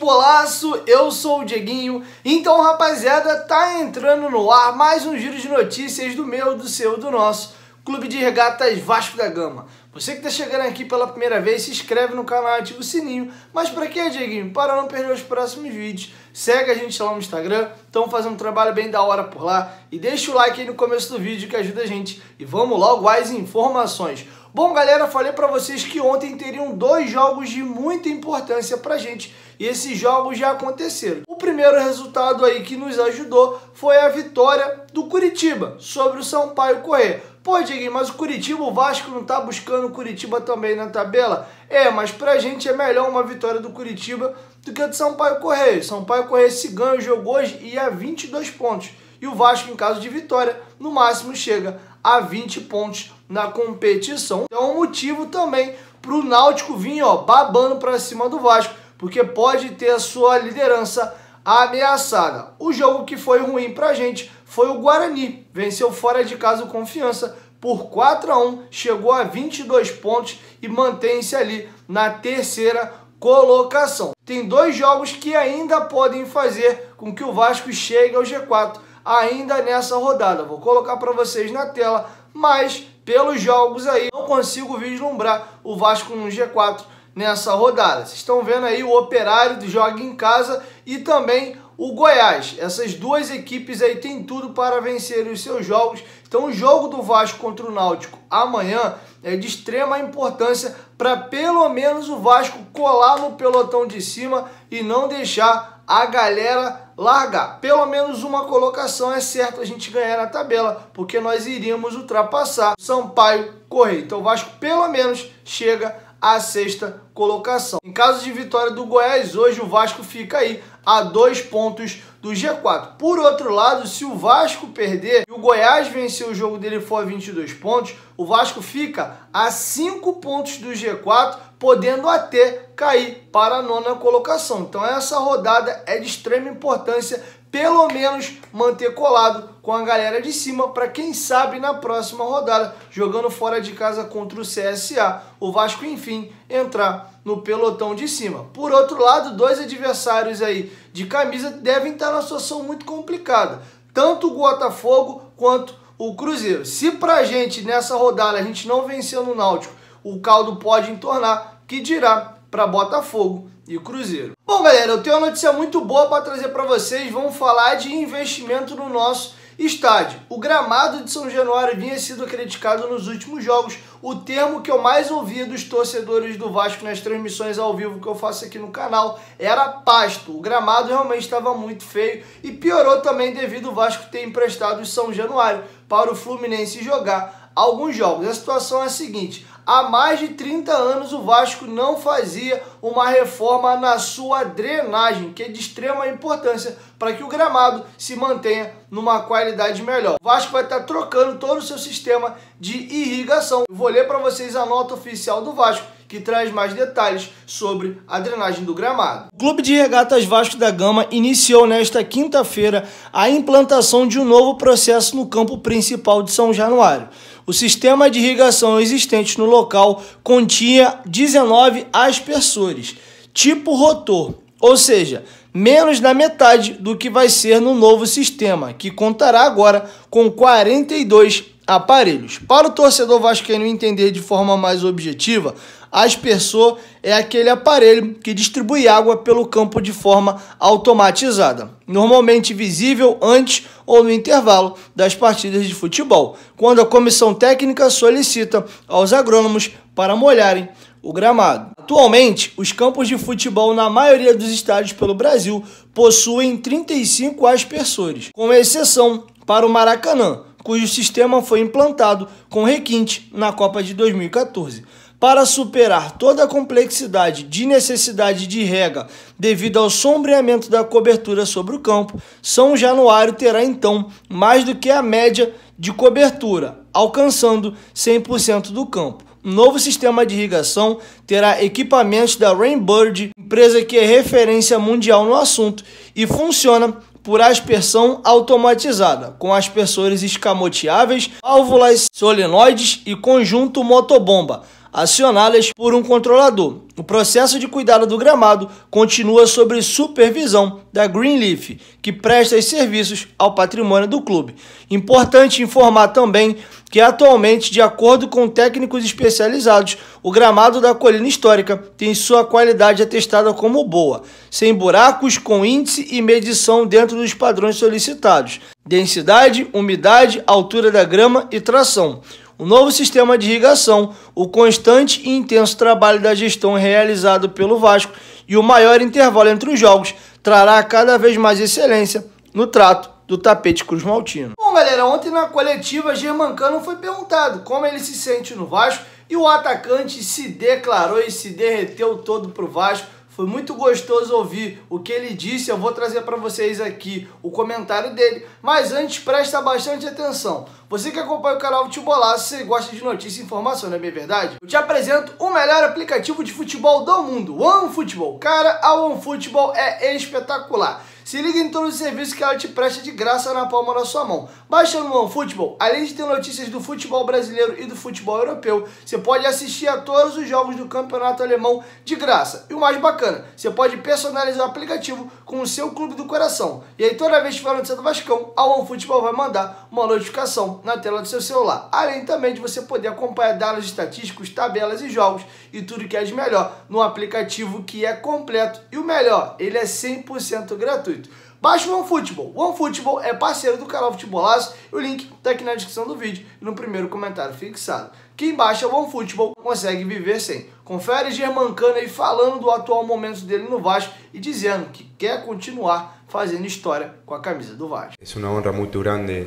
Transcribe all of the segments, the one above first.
futebolaço, eu sou o Dieguinho. Então, rapaziada, tá entrando no ar mais um giro de notícias do meu, do seu, do nosso Clube de Regatas Vasco da Gama. Você que tá chegando aqui pela primeira vez, se inscreve no canal, ativa o sininho. Mas para quê, Dieguinho? Para não perder os próximos vídeos. Segue a gente lá no Instagram, estamos fazendo um trabalho bem da hora por lá. E deixa o like aí no começo do vídeo que ajuda a gente. E vamos logo às informações. Bom, galera, falei para vocês que ontem teriam dois jogos de muita importância pra gente e esses jogos já aconteceram. O primeiro resultado aí que nos ajudou foi a vitória do Curitiba sobre o Sampaio Corrêa. Pô, Dieguinho, mas o Curitiba, o Vasco não tá buscando o Curitiba também na tabela? É, mas pra gente é melhor uma vitória do Curitiba do que a do Sampaio Correia. Sampaio Correia se ganha o jogo hoje e a 22 pontos. E o Vasco, em caso de vitória, no máximo chega a 20 pontos na competição. Então é um motivo também para o Náutico vir ó, babando para cima do Vasco porque pode ter a sua liderança ameaçada. O jogo que foi ruim para a gente foi o Guarani. Venceu fora de casa o Confiança por 4 a 1, chegou a 22 pontos e mantém-se ali na terceira colocação. Tem dois jogos que ainda podem fazer com que o Vasco chegue ao G4 ainda nessa rodada. Vou colocar para vocês na tela, mas pelos jogos aí não consigo vislumbrar o Vasco no G4 nessa rodada. Vocês estão vendo aí o Operário Joga em Casa e também o Goiás. Essas duas equipes aí têm tudo para vencer os seus jogos. Então o jogo do Vasco contra o Náutico amanhã é de extrema importância para pelo menos o Vasco colar no pelotão de cima e não deixar a galera largar. Pelo menos uma colocação é certo a gente ganhar na tabela, porque nós iríamos ultrapassar Sampaio Correia. Então o Vasco pelo menos chega a sexta colocação. Em caso de vitória do Goiás, hoje o Vasco fica aí a dois pontos do G4. Por outro lado, se o Vasco perder e o Goiás vencer o jogo dele for a 22 pontos, o Vasco fica a 5 pontos do G4, podendo até cair para a nona colocação. Então essa rodada é de extrema importância pelo menos manter colado com a galera de cima para quem sabe na próxima rodada, jogando fora de casa contra o CSA, o Vasco enfim entrar no pelotão de cima. Por outro lado, dois adversários aí de camisa devem estar numa situação muito complicada, tanto o Botafogo quanto o Cruzeiro. Se pra gente nessa rodada a gente não vencer no Náutico, o caldo pode entornar, que dirá para Botafogo e o Cruzeiro. Bom, galera, eu tenho uma notícia muito boa para trazer para vocês. Vamos falar de investimento no nosso estádio. O gramado de São Januário vinha sido criticado nos últimos jogos. O termo que eu mais ouvia dos torcedores do Vasco nas transmissões ao vivo que eu faço aqui no canal era pasto. O gramado realmente estava muito feio e piorou também devido ao Vasco ter emprestado o São Januário para o Fluminense jogar alguns jogos. A situação é a seguinte: Há mais de 30 anos o Vasco não fazia uma reforma na sua drenagem, que é de extrema importância para que o gramado se mantenha numa qualidade melhor. O Vasco vai estar trocando todo o seu sistema de irrigação. Vou ler para vocês a nota oficial do Vasco que traz mais detalhes sobre a drenagem do gramado. O Clube de Regatas Vasco da Gama iniciou nesta quinta-feira a implantação de um novo processo no campo principal de São Januário. O sistema de irrigação existente no local continha 19 aspersores, tipo rotor, ou seja, menos da metade do que vai ser no novo sistema, que contará agora com 42 aparelhos. Para o torcedor vascaíno entender de forma mais objetiva, aspersor é aquele aparelho que distribui água pelo campo de forma automatizada, normalmente visível antes ou no intervalo das partidas de futebol, quando a comissão técnica solicita aos agrônomos para molharem o gramado. Atualmente, os campos de futebol na maioria dos estádios pelo Brasil possuem 35 aspersores, com exceção para o Maracanã, cujo sistema foi implantado com requinte na Copa de 2014. Para superar toda a complexidade de necessidade de rega devido ao sombreamento da cobertura sobre o campo, São Januário terá então mais do que a média de cobertura, alcançando 100% do campo. O novo sistema de irrigação terá equipamentos da Rainbird, empresa que é referência mundial no assunto e funciona por aspersão automatizada, com aspersores escamoteáveis, válvulas solenoides e conjunto motobomba. Acionadas por um controlador. O processo de cuidado do gramado continua sob supervisão da Greenleaf, que presta serviços ao patrimônio do clube. Importante informar também que atualmente, de acordo com técnicos especializados, o gramado da colina histórica tem sua qualidade atestada como boa, sem buracos, com índice e medição dentro dos padrões solicitados: densidade, umidade, altura da grama e tração. O novo sistema de irrigação, o constante e intenso trabalho da gestão realizado pelo Vasco e o maior intervalo entre os jogos trará cada vez mais excelência no trato do tapete Cruz Maltino. Bom, galera, ontem na coletiva, Germancano foi perguntado como ele se sente no Vasco e o atacante se declarou e se derreteu todo pro Vasco foi muito gostoso ouvir o que ele disse. Eu vou trazer para vocês aqui o comentário dele. Mas antes, presta bastante atenção. Você que acompanha o canal Futebolaço, você gosta de notícia e informação, não é bem verdade? Eu te apresento o melhor aplicativo de futebol do mundo, OneFootball. Cara, a OneFootball é espetacular. Se liga em todos os serviços que ela te presta de graça na palma da sua mão. Baixando o OneFootball, além de ter notícias do futebol brasileiro e do futebol europeu, você pode assistir a todos os jogos do campeonato alemão de graça. E o mais bacana, você pode personalizar o aplicativo com o seu clube do coração. E aí toda vez que tiver notícia do Vascão, a OneFootball vai mandar uma notificação na tela do seu celular. Além também de você poder acompanhar dados estatísticos, tabelas e jogos e tudo que é de melhor no aplicativo que é completo. E o melhor, ele é 100% gratuito. Baixe o OneFootball. O OneFootball é parceiro do canal Futebolaço e o link está aqui na descrição do vídeo e no primeiro comentário fixado. Quem baixa o OneFootball consegue viver sem. Confere Germancano aí falando do atual momento dele no Vasco e dizendo que quer continuar fazendo história com a camisa do Vasco. É uma honra muito grande,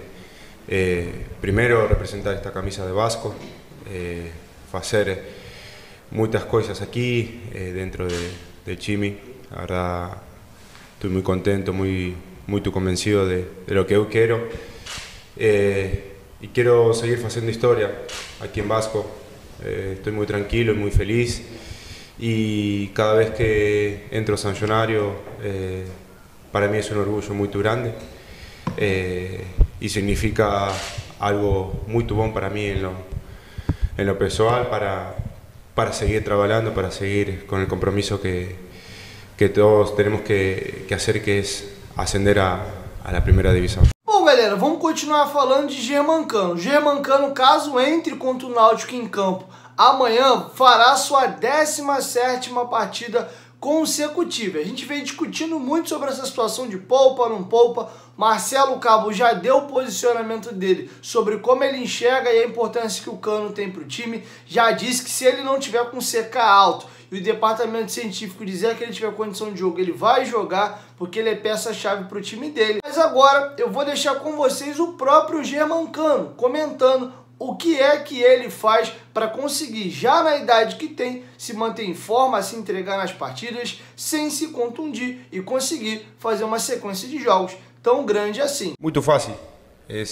eh, primeiro representar esta camisa de Vasco, eh, fazer muitas coisas aqui eh, dentro de, de Chimi. A verdade, estoy muy contento, muy, muy convencido de, de lo que yo quiero. Eh, y quiero seguir haciendo historia aquí en Vasco. Eh, estoy muy tranquilo y muy feliz. Y cada vez que entro a San Jonario, eh, para mí es un orgullo muy grande. y significa algo muy bueno para mí en lo, en lo personal, para, para seguir trabajando, para seguir con el compromiso que, que todos tenemos que, que hacer, que es ascender a, a la primera división. Bom, galera, vamos continuar falando de Germancano. Germancano, caso entre contra o Náutico em campo amanhã, fará sua 17ª partida consecutiva. A gente veio discutindo muito sobre essa situação de poupa, não poupa. Marcelo Cabo já deu o posicionamento dele sobre como ele enxerga e a importância que o Cano tem para o time. Já disse que se ele não tiver com CK alto e o departamento científico dizer que ele tiver condição de jogo, ele vai jogar, porque ele é peça-chave para o time dele. Mas agora eu vou deixar com vocês o próprio Germancano comentando o que é que ele faz para conseguir, já na idade que tem, se manter em forma, se entregar nas partidas, sem se contundir e conseguir fazer uma sequência de jogos tão grande assim. Muito fácil, é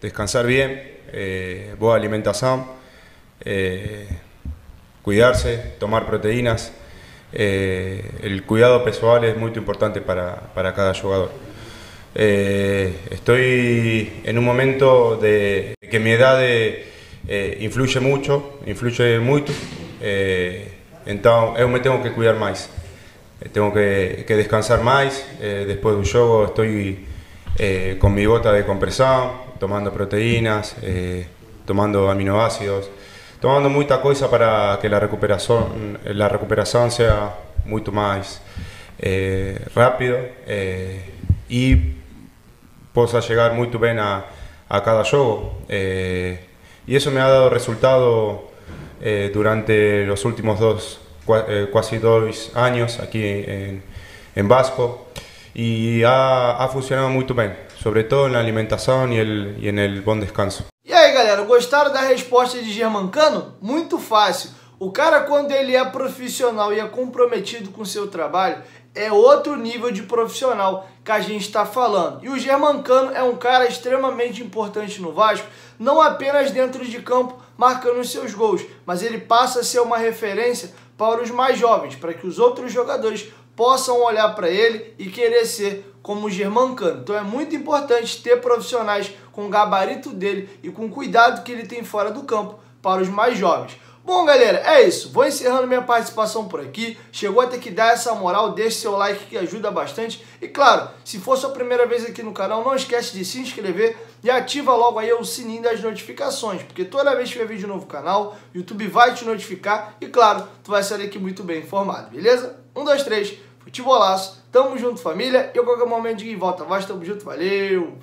descansar bem, eh, boa alimentação, eh, cuidarse, tomar proteínas. Eh, el cuidado pessoal es muy importante para, para cada jugador. Eh, estoy en un momento de que mi edad eh, influye mucho, influye mucho, entonces yo me tengo que cuidar más, tengo que, que descansar más, después de un juego estoy con mi bota de compresión, tomando proteínas, tomando aminoácidos, tomando muita coisa para que a recuperação, a recuperação seja muito mais eh, rápido eh, e possa chegar muito a, a cada jogo. Eh, e isso me ha dado resultado eh, durante os últimos dois, eh, quase dois anos aqui em, em Vasco e ha, ha funcionado muito bem, sobretudo na alimentação e, el, e no bom descanso. Galera, gostaram da resposta de Germancano? Muito fácil. O cara, quando ele é profissional e é comprometido com seu trabalho, é outro nível de profissional que a gente está falando. E o Germancano é um cara extremamente importante no Vasco, não apenas dentro de campo, marcando os seus gols, mas ele passa a ser uma referência para os mais jovens, para que os outros jogadores possam olhar para ele e querer ser como o Germancano. Então é muito importante ter profissionais com o gabarito dele e com o cuidado que ele tem fora do campo para os mais jovens. Bom, galera, é isso. Vou encerrando minha participação por aqui. Chegou a ter que dar essa moral, deixe seu like que ajuda bastante. E claro, se for sua primeira vez aqui no canal, não esquece de se inscrever e ativa logo aí o sininho das notificações, porque toda vez que tiver vídeo novo no canal, o YouTube vai te notificar e claro, tu vai sair aqui muito bem informado, beleza? Um, dois, três, futebolaço, tamo junto família, eu qualquer momento de volta, vai, tamo junto, valeu!